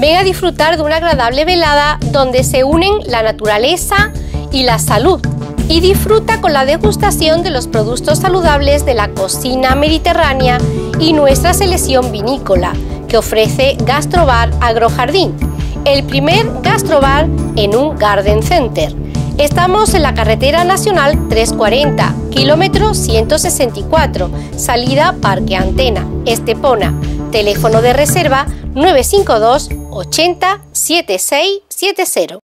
Ven a disfrutar de una agradable velada donde se unen la naturaleza y la salud y disfruta con la degustación de los productos saludables de la cocina mediterránea y nuestra selección vinícola que ofrece Gastrobar Agrojardín, el primer gastrobar en un garden center. Estamos en la carretera nacional 340, kilómetro 164, salida Parque Antena, Estepona. Teléfono de reserva 952 80 7670.